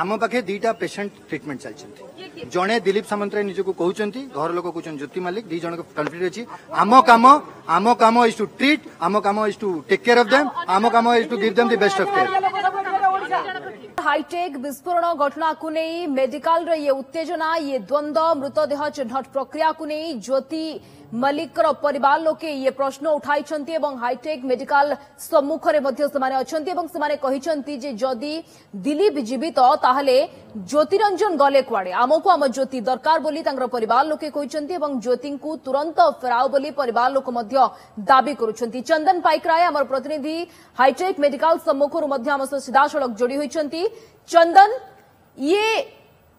ଆମ ପାଖେ ଦିଟା ପେସେଣ୍ଟ ଟ୍ରିଟମେଣ୍ଟ ଚାଲିଛନ୍ତି। ଜଣେ ଦିଲ୍ଲୀପ ସାମନ୍ତରାୟ ନିଜକୁ କହୁଛନ୍ତି ଘର ଲୋକ କହୁଛନ୍ତି ଜ୍ୟୋତି ମାଲିକ ଦି ଜଣଙ୍କ କନଫ୍ଲିକ୍ଟ ଅଛି। ଆମ କାମ ଆମ କାମ ଇଜ ଟୁ ଟ୍ରିଟ୍ ଆମ କାମ is to take care of them ଆମ କାମ is to give them the best of care high tech ବିସ୍ଫୋରଣ ଘଟଣାକୁ ନେଇ ମେଡିକାଲର ଇଏ ଉତ୍ତେଜନା ଇଏ ଦ୍ୱନ୍ଦ୍ୱ ମୃତଦେହ ଚିହ୍ନଟ ପ୍ରକ୍ରିୟାକୁ ନେଇ ଜ୍ୟୋତି ମଲ୍ଲିକର ପରିବାର ଲୋକେ ଇଏ ପ୍ରଶ୍ନ ଉଠାଇଛନ୍ତି ଏବଂ ହାଇଟେକ୍ ମେଡିକାଲ ସମ୍ମୁଖରେ ମଧ୍ୟ ସେମାନେ ଅଛନ୍ତି ଏବଂ ସେମାନେ କହିଛନ୍ତି ଯେ ଯଦି ଦିଲ୍ଲୀପ ଜୀବିତ ତାହେଲେ ଜ୍ୟୋତିରଞ୍ଜନ ଗଲେ କୁଆଡେ ଆମକୁ ଆମ ଜ୍ୟୋତି ଦରକାର ବୋଲି ତାଙ୍କର ପରିବାର ଲୋକେ କହିଛନ୍ତି ଏବଂ ଜ୍ୟୋତିଙ୍କୁ ତୁରନ୍ତ ଫେରାଉ ବୋଲି ପରିବାର ଲୋକ ମଧ୍ୟ ଦାବି କରୁଛନ୍ତି ଚନ୍ଦନ ପାଇକରାୟ ଆମର ପ୍ରତିନିଧି ହାଇଟେକ୍ ମେଡିକାଲ ସମ୍ମୁଖରୁ ମଧ୍ୟ ଆମ ସହ ସିଧାସଳଖ ଯୋଡି ହୋଇଛନ୍ତି चंदन, ये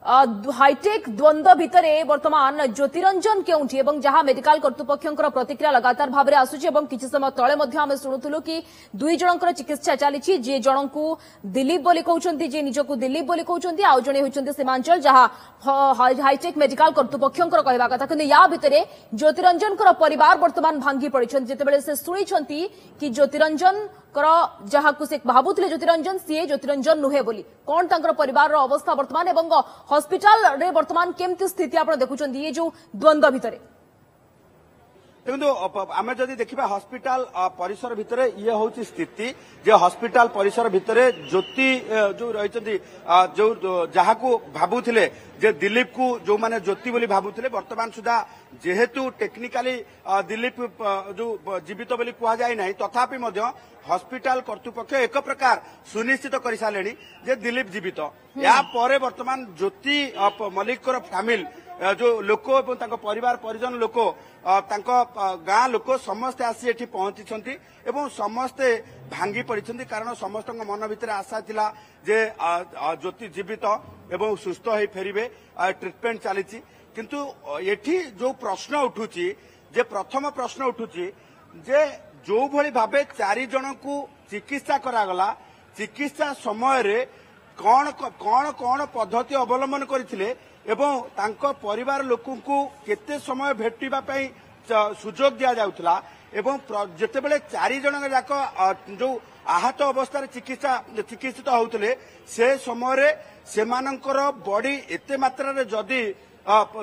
हाईटेक द्वंद्व भितर वर्तमान ज्योतिरंजन एवं जहाँ मेडिकल करतृपक्ष प्रतिक्रिया लगातार भाव में आसूच कि समय तले शुणुल कि दुई जन चिकित्सा चली जन दिलीप बोली कहते जी निजक दिलीप बोली कहते आउ जे होंगे सीमांचल जहाँ हाईटेक मेडिका करतृपक्ष कहवा कथा कि या भितर ज्योतिरंजन पर भांगी पड़ते जिते से शुणी कि ज्योतिरंजन ସେ ଶୁଣିଛନ୍ତି କି ଜ୍ୟୋତିରଞ୍ଜନଙ୍କର ଯାହାକୁ ସେ ଭାବୁଥିଲେ ଜ୍ୟୋତିରଞ୍ଜନ ସିଏ ଜ୍ୟୋତିରଞ୍ଜନ ନୁହେଁ ବୋଲି। କଣ ତାଙ୍କର ପରିବାରର ଅବସ୍ଥା ବର୍ତ୍ତମାନ ଏବଂ ହସ୍ପିଟାଲରେ ବର୍ତ୍ତମାନ କେମିତି ସ୍ଥିତି ଆପଣ ଦେଖୁଛନ୍ତି ଇଏ ଯୋଉ ଦ୍ୱନ୍ଦ୍ୱ ଭିତରେ? দেখুন আমি যদি দেখা হসপিটাল পরিসর ভিতরে ইয়ে হচ্ছে স্থিতি যে হসপিটাল পরিসর ভিতরে জ্যোতি যে রয়েছেন যে যা ভাবুলে যে দিলীপ কু যে জ্যোতি বলে ভাবুলে বর্তমান সুদ্ধা যেহেতু টেকনিকালি দিলীপ যে জীবিত বলে কুহযাই না তথাপি হসপিটাল কর্তৃপক্ষ এক প্রকার সুনিশ্চিত করে সারে যে দিলীপ জীবিত এরপরে বর্তমান জ্যোতি মল্লিকর ফ্যামিলি ଯୋଉ ଲୋକ ଏବଂ ତାଙ୍କ ପରିବାର ପରିଜନ ଲୋକ ତାଙ୍କ ଗାଁ ଲୋକ ସମସ୍ତେ ଆସି ଏଠି ପହଞ୍ଚିଛନ୍ତି ଏବଂ ସମସ୍ତେ ଭାଙ୍ଗି ପଡ଼ିଛନ୍ତି କାରଣ ସମସ୍ତଙ୍କ ମନ ଭିତରେ ଆଶା ଥିଲା ଯେ ଜ୍ୟୋତି ଜୀବିତ ଏବଂ ସୁସ୍ଥ ହୋଇ ଫେରିବେ ଟ୍ରିଟମେଣ୍ଟ ଚାଲିଛି। କିନ୍ତୁ ଏଠି ଯୋଉ ପ୍ରଶ୍ନ ଉଠୁଛି ଯେ ପ୍ରଥମ ପ୍ରଶ୍ନ ଉଠୁଛି ଯେ ଯୋଉଭଳି ଭାବେ ଚାରି ଜଣଙ୍କୁ ଚିକିତ୍ସା କରାଗଲା ଚିକିତ୍ସା ସମୟରେ କଣ କଣ କଣ ପଦ୍ଧତି ଅବଲମ୍ବନ କରିଥିଲେ ଏବଂ ତାଙ୍କ ପରିବାର ଲୋକଙ୍କୁ କେତେ ସମୟ ଭେଟିବା ପାଇଁ ସୁଯୋଗ ଦିଆଯାଉଥିଲା ଏବଂ ଯେତେବେଳେ ଚାରି ଜଣ ଯାକ ଯୋଉ ଆହତ ଅବସ୍ଥାରେ ଚିକିତ୍ସା ଚିକିତ୍ସିତ ହେଉଥିଲେ ସେ ସମୟରେ ସେମାନଙ୍କର ବଡି ଏତେ ମାତ୍ରାରେ ଯଦି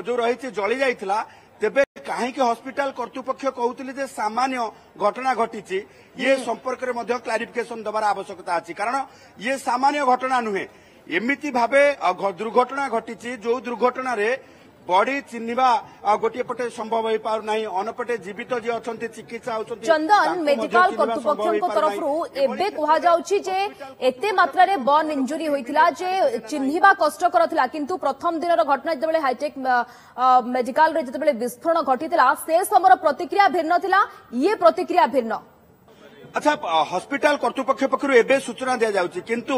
ଯୋଉ ରହିଛି ଜଳି ଯାଇଥିଲା ତେବେ କାହିଁକି ହସ୍ପିଟାଲ କର୍ତ୍ତୃପକ୍ଷ କହୁଥିଲେ ଯେ ସାମାନ୍ୟ ଘଟଣା ଘଟିଛି ଇଏ ସମ୍ପର୍କରେ ମଧ୍ୟ କ୍ଲାରିଫିକେସନ ଦେବାର ଆବଶ୍ୟକତା ଅଛି। କାରଣ ଇଏ ସାମାନ୍ୟ ଘଟଣା ନୁହେଁ। ଏମିତି ଭାବେ ଅ, ଘ- ଦୁର୍ଘଟଣା ଘଟିଛି ଯୋଉ ଦୁର୍ଘଟଣାରେ ବଡି ଚିହ୍ନିବା ଅ, ଗୋଟିଏ ପଟେ ସମ୍ଭବ ହୋଇପାରୁନାହିଁ ଅନ୍ୟପଟେ ଜୀବିତ ଯିଏ ଅଛନ୍ତି ଚିକିତ୍ସା ହେଉଛନ୍ତି ଚନ୍ଦନ ତାଙ୍କୁ ମଧ୍ୟ ମେଡିକାଲ ଚିହ୍ନିବା ସମ୍ଭବ କର୍ତ୍ତୃପକ୍ଷଙ୍କ ହୋଇପାରୁନାହିଁ। ତରଫରୁ ଏଭଳି ଏବେ କ୍ଷେତ୍ରରେ କୁହାଯାଉଛି ଯେ ଏତେ ମାତ୍ରାରେ ବର୍ନ ଇଞ୍ଜୁରୀ ହୋଇଥିଲା ଯେ ଚିହ୍ନିବା କଷ୍ଟକର ଥିଲା କିନ୍ତୁ ପ୍ରଥମ ଦିନର ଘଟଣା ଯେତେବେଳେ ହାଇଟେକ୍ ମେଡିକାଲରେ ଯେତେବେଳେ ବିସ୍ଫୋରଣ ଘଟିଥିଲା ସେ ସମୟର ପ୍ରତିକ୍ରିୟା ଭିନ୍ନ ଆଚ୍ଛା ହସ୍ପିଟାଲ କର୍ତ୍ତୃପକ୍ଷ ପକ୍ଷରୁ ଏବେ ସୂଚନା ଦିଆଯାଉଛି। କିନ୍ତୁ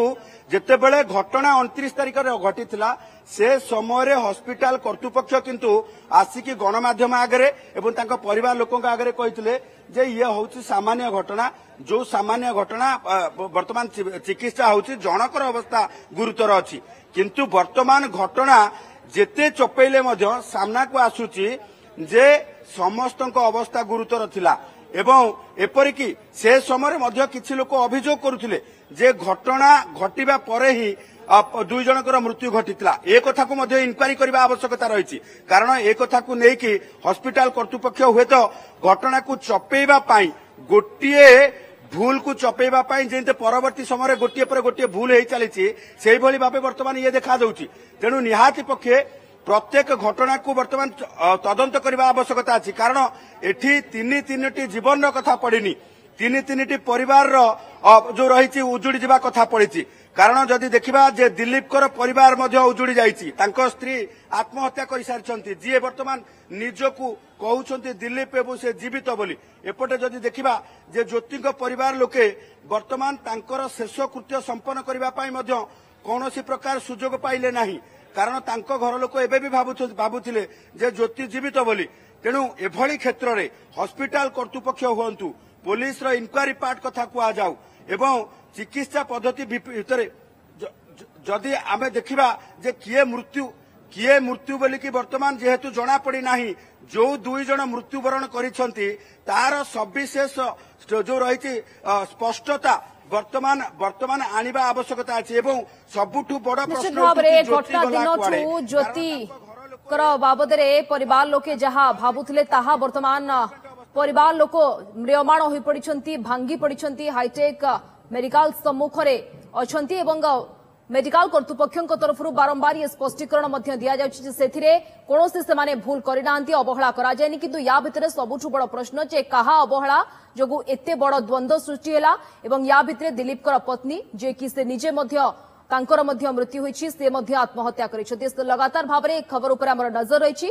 ଯେତେବେଳେ ଘଟଣା ଅଣତିରିଶ ତାରିଖରେ ଘଟିଥିଲା ସେ ସମୟରେ ହସ୍ପିଟାଲ କର୍ତ୍ତୃପକ୍ଷ କିନ୍ତୁ ଆସିକି ଗଣମାଧ୍ୟମ ଆଗରେ ଏବଂ ତାଙ୍କ ପରିବାର ଲୋକଙ୍କ ଆଗରେ କହିଥିଲେ ଯେ ଇଏ ହଉଛି ସାମାନ୍ୟ ଘଟଣା। ଯୋଉ ସାମାନ୍ୟ ଘଟଣା ବର୍ତ୍ତମାନ ଚିକିତ୍ସା ହଉଛି ଜଣକର ଅବସ୍ଥା ଗୁରୁତର ଅଛି। କିନ୍ତୁ ବର୍ତ୍ତମାନ ଘଟଣା ଯେତେ ଚପେଇଲେ ମଧ୍ୟ ସାମ୍ନାକୁ ଆସୁଛି ଯେ ସମସ୍ତଙ୍କ ଅବସ୍ଥା ଗୁରୁତର ଥିଲା। এবং এপরিকি সে সময় মধ্যে কিছু লোক অভিযোগ করুলে যে ঘটনা ঘটিবা পরে হি দুই জনকর মৃত্যু ঘটিলা এ কথা মধ্যে ইনকোয়ারি করা আবশ্যকতা রয়েছে কারণ এ কথা নেই হসপিটাল কর্তৃপক্ষ হুয়েত ঘটনা চপেবা গোটিয়ে ভুল কু চপেবা যেমন পরবর্তী সময় গোটিয়ে পরে গোটিয়ে ভুল হয়ে চালছে সেইভাবে ভাবে বর্তমানে ইয়ে দেখা যাচ্ছে তেমন নিহতি পক্ষে ପ୍ରତ୍ୟେକ ଘଟଣାକୁ ବର୍ତ୍ତମାନ ତଦନ୍ତ କରିବା ଆବଶ୍ୟକତା ଅଛି। କାରଣ ଏଠି ତିନି ତିନିଟି ଜୀବନର କଥା ପଡ଼ିନି। ତିନି ତିନିଟି ପରିବାରର ଯୋଉ ରହିଛି ଉଜୁଡି ଯିବା କଥା ପଡ଼ିଛି। କାରଣ ଯଦି ଦେଖିବା ଯେ ଦିଲ୍ଲୀପଙ୍କର ପରିବାର ମଧ୍ୟ ଉଜୁଡି ଯାଇଛି। ତାଙ୍କ ସ୍ତ୍ରୀ ଆତ୍ମହତ୍ୟା କରିସାରିଛନ୍ତି। ଯିଏ ବର୍ତ୍ତମାନ ନିଜକୁ କହୁଛନ୍ତି ଦିଲ୍ଲୀପ ଏବଂ ସେ ଜୀବିତ ବୋଲି। ଏପଟେ ଯଦି ଦେଖିବା ଯେ ଜ୍ୟୋତିଙ୍କ ପରିବାର ଲୋକେ ବର୍ତ୍ତମାନ ତାଙ୍କର ଶେଷ କୃତ୍ୟ ସମ୍ପନ୍ନ କରିବା ପାଇଁ ମଧ୍ୟ କୌଣସି ପ୍ରକାର ସୁଯୋଗ ପାଇଲେ ନାହିଁ। କାରଣ ତାଙ୍କ ଘର ଲୋକ ଏବେ ବି ଭାବୁଥିଲେ ଯେ ଜ୍ୟୋତି ଜୀବିତ ବୋଲି। ତେଣୁ ଏଭଳି କ୍ଷେତ୍ରରେ ହସ୍ପିଟାଲ କର୍ତ୍ତୃପକ୍ଷ ହୁଅନ୍ତୁ ପୋଲିସର ଇନକ୍ୱାରି ପାର୍ଟ କଥା କୁହାଯାଉ ଏବଂ ଚିକିତ୍ସା ପଦ୍ଧତି ଭିତରେ ଯଦି ଆମେ ଦେଖିବା ଯେ କିଏ ମୃତ୍ୟୁ କିଏ ମୃତ୍ୟୁ ବୋଲିକି ବର୍ତ୍ତମାନ ଯେହେତୁ ଜଣାପଡ଼ି ନାହିଁ ଯୋଉ ଦୁଇ ଜଣ ମୃତ୍ୟୁବରଣ କରିଛନ୍ତି ତାର ସବିଶେଷ ଯୋଉ ରହିଛି ଅ, ସ୍ପଷ୍ଟତା ବର୍ତ୍ତମାନ ବର୍ତ୍ତମାନ ଆଣିବା ଆବଶ୍ୟକତା ଅଛି ଏବଂ ସବୁଠୁ ବଡ ନିଶ୍ଚିତ ପ୍ରଶ୍ନ ଭାବରେ ଘଟଣା ଦିନଠୁ? ଜ୍ୟୋତିଙ୍କର ବାବଦରେ ପରିବାର ଲୋକେ ଯାହା ଭାବୁଥିଲେ ତାହା ବର୍ତ୍ତମାନ ପରିବାର ଲୋକ ମ୍ରିୟମାଣ ହୋଇପଡ଼ିଛନ୍ତି ଭାଙ୍ଗି ପଡ଼ିଛନ୍ତି ହାଇଟେକ୍ ମେଡିକାଲ ସମ୍ମୁଖରେ ଅଛନ୍ତି ଏବଂ মেডিকাল কর্তৃপক্ষ তরফর বারম্বার ইয়ে স্পষ্টীকরণ দিয়াযাচ্ছে যে সেথিরে কোণী সেমানে ভুল করে না অবহেলা করা যায়নি কিন্তু ইয়া ভিতরে সবুঠু বড় প্রশ্ন যে কাহা অবহেলা যোগু এতে বড় দ্বন্দ্ব সৃষ্টি হেলা এবং ইয়া ভিতরে দিলীপকর পত্নী যে কি সে নিজে মধ্য তাঙ্কর মধ্য মৃত্যু হয়েছে সে মধ্য আত্মহত্যা করেছেন লগাতার ভাবে এই খবর উপরে আমার নজর রয়েছে